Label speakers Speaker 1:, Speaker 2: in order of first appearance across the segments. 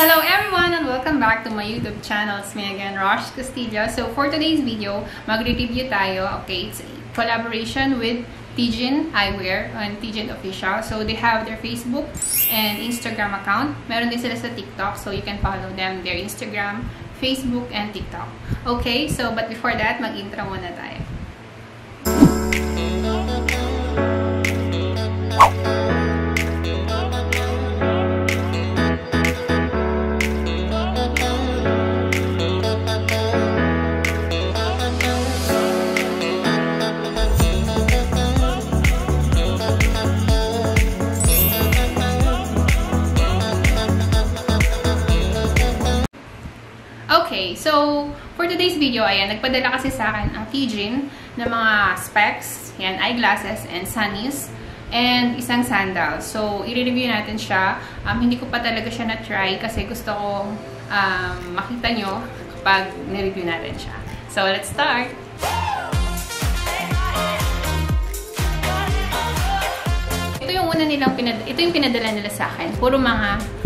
Speaker 1: Hello everyone and welcome back to my YouTube channel. It's me again, Rosh Castillo. So for today's video, magre-review tayo. Okay, it's a collaboration with Tijin Eyewear and Tijin Official. So they have their Facebook and Instagram account. Meron din sila sa TikTok so you can follow them, their Instagram, Facebook, and TikTok. Okay, so but before that, mag-intro muna tayo. Video, ayan, nagpadala kasi sa akin ang Tijin ng mga specs, yan, eyeglasses and sunnies, and isang sandal. So, i-review natin siya. Um, hindi ko pa talaga siya na-try kasi gusto ko um, makita nyo kapag na-review natin siya. So, let's start! Ito yung una nilang pinad ito yung pinadala nila sa akin. Puro mga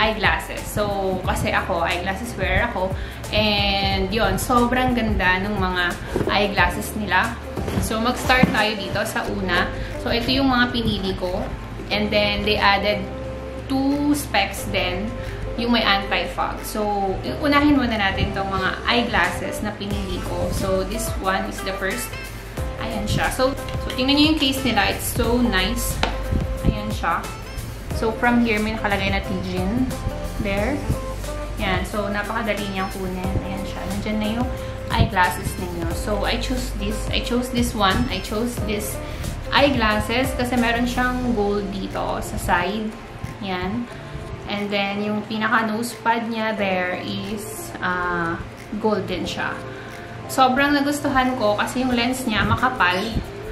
Speaker 1: eyeglasses. So, kasi ako, eyeglasses wearer ako. And, yon sobrang ganda ng mga eyeglasses nila. So, mag-start tayo dito sa una. So, ito yung mga pinili ko. And then, they added two specs din yung may anti-fog. So, unahin muna natin tong mga eyeglasses na pinili ko. So, this one is the first. Ayan siya. So, so tingnan nyo yung case nila. It's so nice. Ayan siya. So, from here, may nakalagay na Tijin. There. Yan. So, napakadali niyang kunin. Ayan siya. Nandiyan na yung eyeglasses ninyo. So, I chose this. I chose this one. I chose this eyeglasses kasi meron siyang gold dito sa side. Yan. And then, yung pinaka-nose pad niya there is uh, golden siya. Sobrang nagustuhan ko kasi yung lens niya makapal.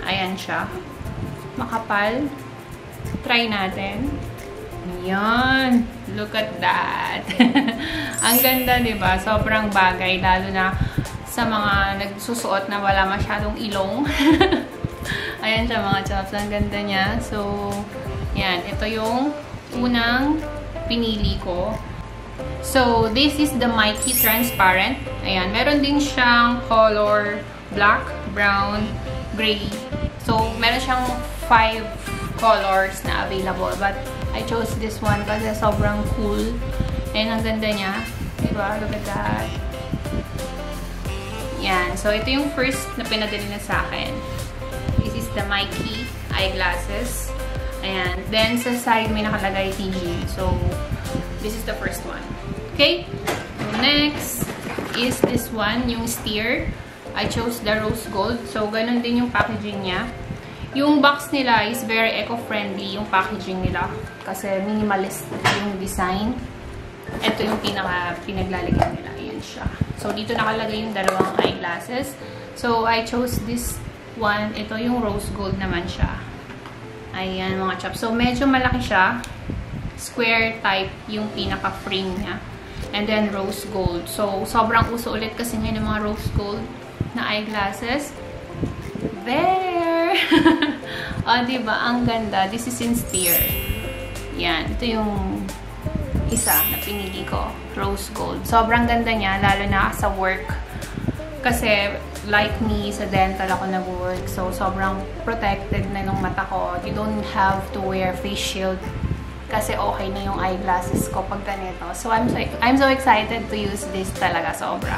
Speaker 1: Ayan siya. Makapal. Try natin. Yan. Look at that. Ang ganda, di ba? Sobrang bagay, lalo na sa mga nagsusuot na wala masyadong ilong. Ayan siya mga chops. Ang ganda niya. So, yan. Ito yung unang pinili ko. So, this is the Mikey Transparent. Ayan. Meron din siyang color black, brown, gray. So, meron siyang five colors na available. But, I chose this one kasi sobrang cool. And ang ganda niya. Diba? Look at that. Yan. So, ito yung first na pinadali na sa akin. This is the Mikey eyeglasses. Ayan. Then, sa side, may nakalagay TG. So, this is the first one. Okay? So, next is this one, yung steer. I chose the rose gold. So, ganun din yung packaging niya. Yung box nila is very eco-friendly, yung packaging nila. Kasi minimalist yung design. Ito yung pinaka pinaglalagyan nila. Ayan siya. So, dito nakalagay yung dalawang eyeglasses. So, I chose this one. Ito yung rose gold naman siya. Ayan, mga chops. So, medyo malaki siya. Square type yung pinaka-frame niya. And then, rose gold. So, sobrang uso ulit kasi ngayon ng mga rose gold na eyeglasses. There! o, oh, diba? Ang ganda. This is in steer. Yan. Ito yung isa na pinili ko. Rose gold. Sobrang ganda niya, lalo na sa work. Kasi, like me, sa dental ako nag-work. So, sobrang protected na ng mata ko. You don't have to wear face shield kasi okay na yung eyeglasses ko pag ganito. So, I'm so, I'm so excited to use this talaga. Sobra.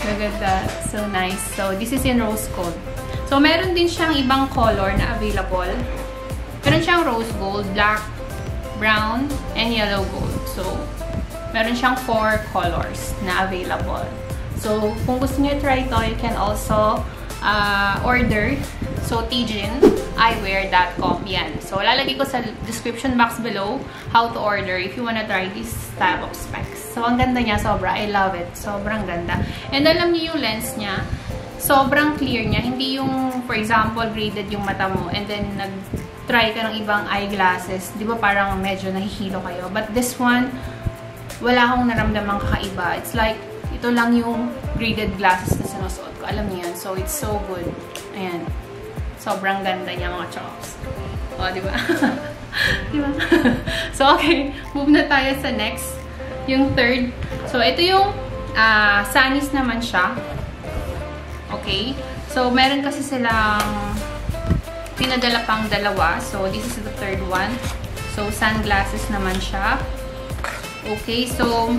Speaker 1: Look at that. So nice. So, this is in rose gold. So, meron din siyang ibang color na available. Meron siyang rose gold, black, brown, and yellow gold. So, meron siyang four colors na available. So, kung gusto niyo try ito, you can also uh, order. So, tijin.eyewear.com. Yan. So, lalagay ko sa description box below how to order if you wanna try this type of specs. So, ang ganda niya. Sobra. I love it. Sobrang ganda. And alam niyo yung lens niya. Sobrang clear niya. Hindi yung, for example, graded yung mata mo and then nag-try ka ng ibang eyeglasses. Di ba parang medyo nahihilo kayo? But this one, wala akong naramdamang kakaiba. It's like, ito lang yung graded glasses na sinusuot ko. Alam niyo yan. So, it's so good. Ayan. Sobrang ganda niya mga chops. O, di ba? di ba? so, okay. Move na tayo sa next. yung third. So, ito yung uh, Sunnies naman siya. Okay? So, meron kasi silang pinadala pang dalawa. So, this is the third one. So, sunglasses naman siya. Okay, so,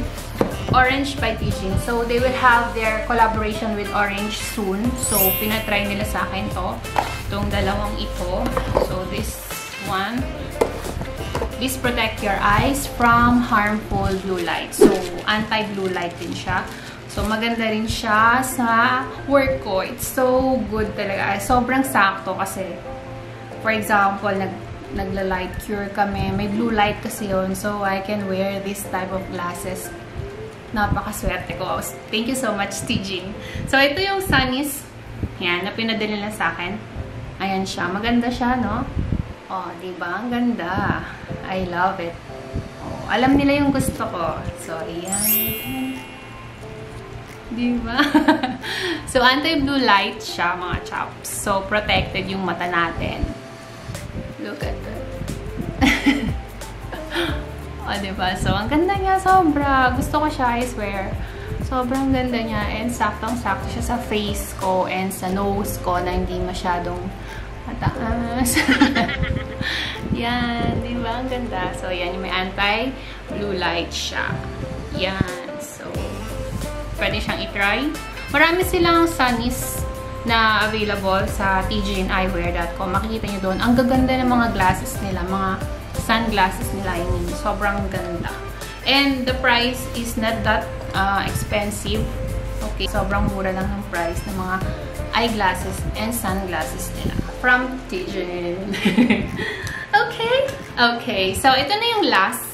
Speaker 1: Orange by Tijin. So, they will have their collaboration with Orange soon. So, pinatry nila sa akin to. Itong dalawang ito. So, this one. This protect your eyes from harmful blue light. So, anti-blue light din siya. So, maganda rin siya sa work ko. It's so good talaga. Sobrang sakto kasi. For example, nag nagla-light cure kami. May blue light kasi yun. So, I can wear this type of glasses napakaswerte ko. Thank you so much, Tijing. So, ito yung Sunnies. Yan, na pinadala nila sa akin. Ayan siya. Maganda siya, no? Oh, di ba? Ang ganda. I love it. Oh, alam nila yung gusto ko. So, ayan. Di ba? so, anti-blue light siya, mga chops. So, protected yung mata natin. Look at that. O, diba? So, ang ganda niya, sobra. Gusto ko siya, I swear. Sobrang ganda niya. And saktong-sakto siya sa face ko and sa nose ko na hindi masyadong mataas. yan, di ba? Ang ganda. So, yan, yung may anti-blue light siya. Yan. Pwede siyang itry. Marami silang sunnies na available sa tgneyewear.com. Makikita nyo doon. Ang gaganda ng mga glasses nila. Mga sunglasses nila. I mean, sobrang ganda. And the price is not that uh, expensive. Okay, sobrang mura lang ng price ng mga eyeglasses and sunglasses nila. From Tijen. okay? Okay, so ito na yung last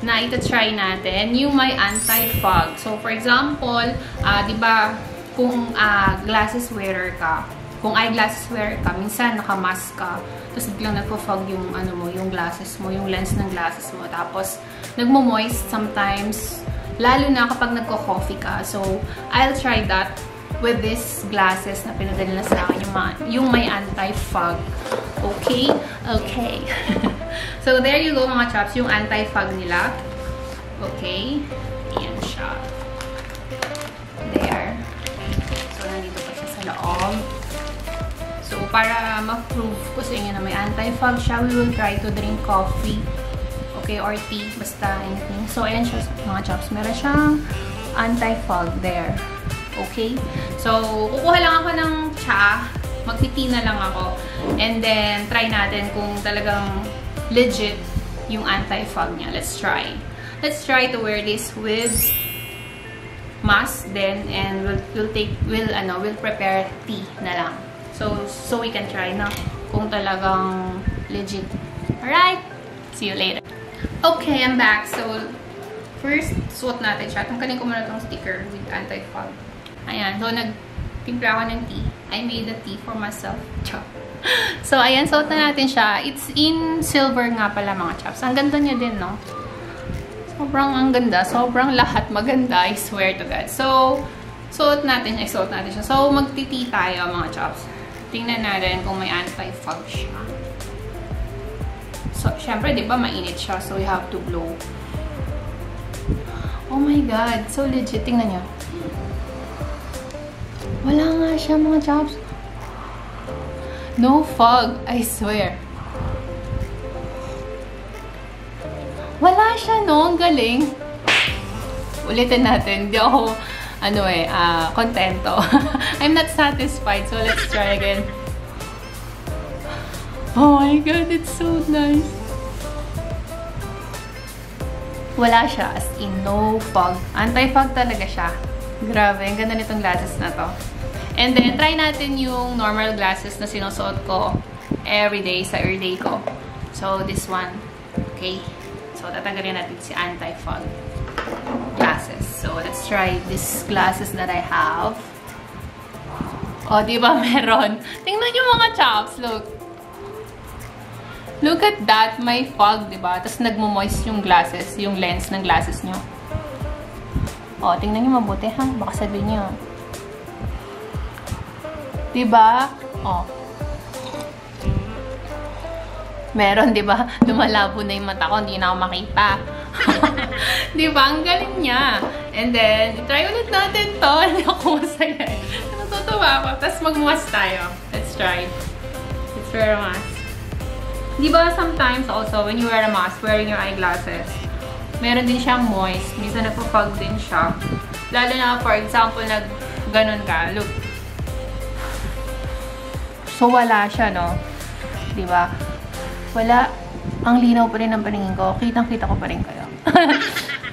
Speaker 1: na ito-try natin, yung may anti-fog. So, for example, uh, di ba, kung uh, glasses wearer ka, kung eyeglasses wearer ka, minsan nakamask ka, tapos biglang nagpo-fog yung, ano mo, yung glasses mo, yung lens ng glasses mo. Tapos, nagmo-moist sometimes, lalo na kapag nagko-coffee ka. So, I'll try that with these glasses na pinadala na sa akin, yung, yung may anti-fog. Okay? Okay. so, there you go mga chops, yung anti-fog nila. Okay? Ayan siya. There. So, nandito pa siya sa loob para ma-prove ko sa inyo na may anti-fog siya, we will try to drink coffee. Okay, or tea, basta anything. So, ayan siya, mga chops. Meron siyang anti-fog there. Okay? So, kukuha lang ako ng cha. Magti-tea na lang ako. And then, try natin kung talagang legit yung anti-fog niya. Let's try. Let's try to wear this with mask then and we'll, we'll take we'll ano we'll prepare tea na lang So, so we can try na kung talagang legit. Alright? See you later. Okay, I'm back. So, first, suot natin siya. Tanggalin ko muna itong sticker with anti-fog. Ayan. So, nagtimpla ako ng tea. I made a tea for myself. Chop. So, ayan. Suot na natin siya. It's in silver nga pala mga chops. Ang ganda niya din, no? Sobrang ang ganda. Sobrang lahat maganda. I swear to God. So, suot natin siya. Suot natin siya. So, magtiti tayo mga chops. Tingnan natin kung may anti-fog siya. So, syempre, di ba, mainit siya. So, we have to blow. Oh my God. So legit. Tingnan niyo. Wala nga siya, mga chops. No fog. I swear. Wala siya, no? Ang galing. Ulitin natin. Hindi ako ano eh, uh, kontento. I'm not satisfied, so let's try again. Oh my god, it's so nice. Wala siya, as in no fog. Anti-fog talaga siya. Grabe, ang ganda nitong glasses na to. And then, try natin yung normal glasses na sinusuot ko everyday sa everyday ko. So, this one. Okay? So, tatanggalin natin si anti-fog glasses. So, let's try these glasses that I have. O, oh, di ba meron? Tingnan nyo mga chops, look. Look at that, may fog, di ba? Tapos nagmo-moist yung glasses, yung lens ng glasses nyo. O, oh, tingnan nyo mabuti ha. Baka sabihin nyo. Di ba? O. Oh. Meron, di ba? Lumalabo na yung mata ko, hindi na ako makita. Di ba? Ang galing niya. And then, try ulit natin to. Hindi ako masaya. Natutuwa ako. Tapos magmuwas tayo. Let's try. Let's wear a mask. Di ba sometimes also, when you wear a mask, wearing your eyeglasses, meron din siyang moist. Minsan nagpapag din siya. Lalo na, for example, nag ganun ka. Look. So, wala siya, no? Ba? Wala. Ang linaw pa rin ng paningin ko. Kitang-kita ko pa rin kayo.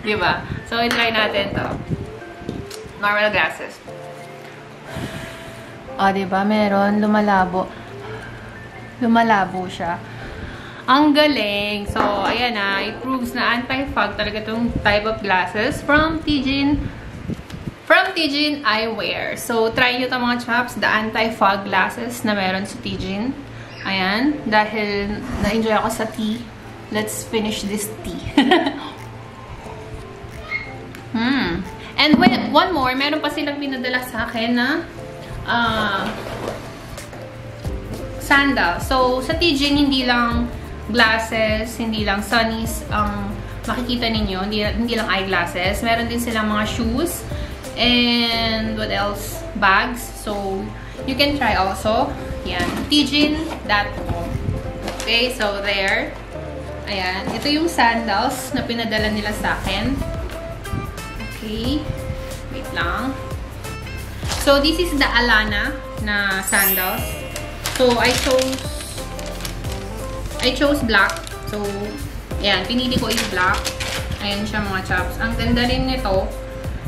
Speaker 1: Ba? So, i-try natin to. Normal glasses. O, oh, di ba? Meron. Lumalabo. Lumalabo siya. Ang galing! So, ayan na. It proves na anti-fog talaga itong type of glasses from Tijin. From Tijin Eyewear. So, try nyo ito mga chaps. The anti-fog glasses na meron sa Tijin. Ayan. Dahil na-enjoy ako sa tea. Let's finish this tea. hmm. And when, one more, meron pa silang pinadala sa akin na uh, sandal. So, sa Tijin, hindi lang glasses, hindi lang sunnies ang um, makikita ninyo, hindi, hindi lang eyeglasses. Meron din silang mga shoes. And what else? Bags. So, you can try also. Yan. Tijin.com Okay, so there. Ayan. Ito yung sandals na pinadala nila sa akin. Okay. Wait lang. So, this is the Alana na sandals. So, I chose I chose black. So, ayan, pinili ko is black. Ayan siya mga chops. Ang ganda rin nito.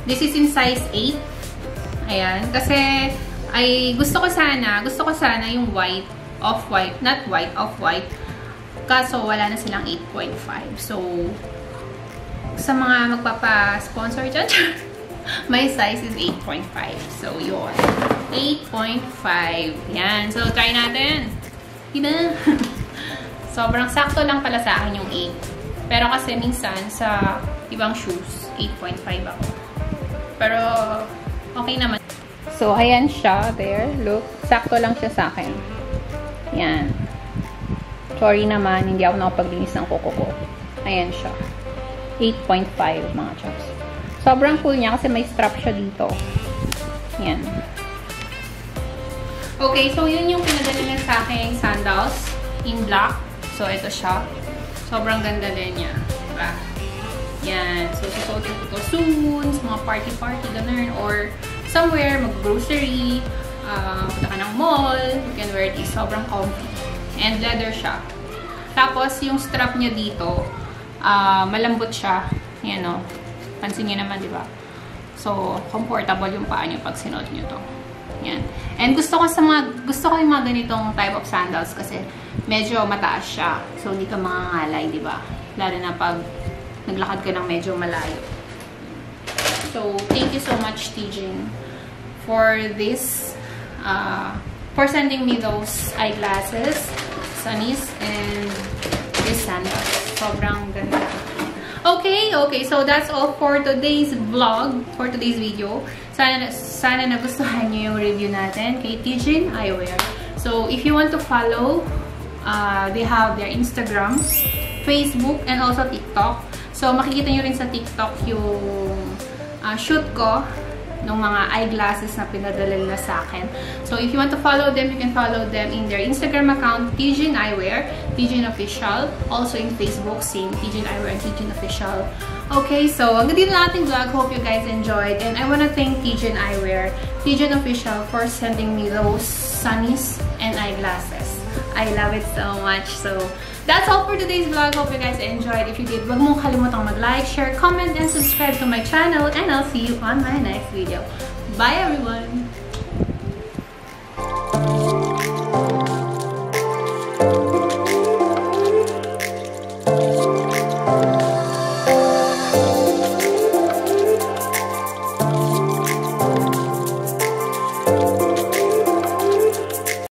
Speaker 1: This is in size 8. Ayan. Kasi, ay gusto ko sana, gusto ko sana yung white, off-white, not white, off-white. Kaso, wala na silang 8.5. So, sa mga magpapa-sponsor dyan, my size is 8.5. So, yun. 8.5. Yan. So, try natin. Diba? Sobrang sakto lang pala sa akin yung 8. Pero kasi minsan sa ibang shoes, 8.5 ako. Pero okay naman. So, ayan siya. There. Look. Sakto lang siya sa akin. Yan. Sorry naman, hindi ako nakapaglinis ng kuko ko. Ayan siya. 8.5 mga chops. Sobrang cool niya kasi may strap siya dito. Yan. Okay, so yun yung pinadala niya sa akin sandals in black. So, ito siya. Sobrang ganda din niya. Diba? Yan. So, susuotin ko to soon, mga party-party, ganun. Or, somewhere, mag-grocery, uh, ka ng mall, you can wear this. Sobrang comfy. And leather siya. Tapos, yung strap niya dito, uh, malambot siya. Yan o. Pansin niyo naman, di ba? So, comfortable yung paa niyo pag sinuot niyo to. Yan. And gusto ko sa mga, gusto ko yung mga ganitong type of sandals kasi medyo mataas siya. So, hindi ka mangangalay, di ba? Lalo na pag naglakad ka ng medyo malayo. So, thank you so much, Tijin, for this, uh, for sending me those eyeglasses, sunnies, and this sandals. Sobrang ganda. Okay, okay. So, that's all for today's vlog, for today's video. Sana, sana nagustuhan nyo yung review natin kay Tijin Eyewear. So, if you want to follow uh, they have their Instagram, Facebook, and also TikTok. So, makikita nyo rin sa TikTok yung uh, shoot ko ng mga eyeglasses na pinadala nila sa akin. So, if you want to follow them, you can follow them in their Instagram account, Tijin Eyewear, Tijin Official. Also in Facebook, same, Tijin Eyewear and Tijin Official. Okay, so hanggang dito na ating vlog. Hope you guys enjoyed. And I wanna thank Tijin Eyewear, Tijin Official for sending me those sunnies and eyeglasses. I love it so much. So, that's all for today's vlog. Hope you guys enjoyed. If you did, wag mong kalimutang mag-like, share, comment, and subscribe to my channel. And I'll see you on my next video. Bye, everyone!